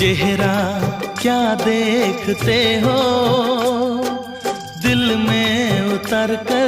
चेहरा क्या देखते हो? दिल में उतर कर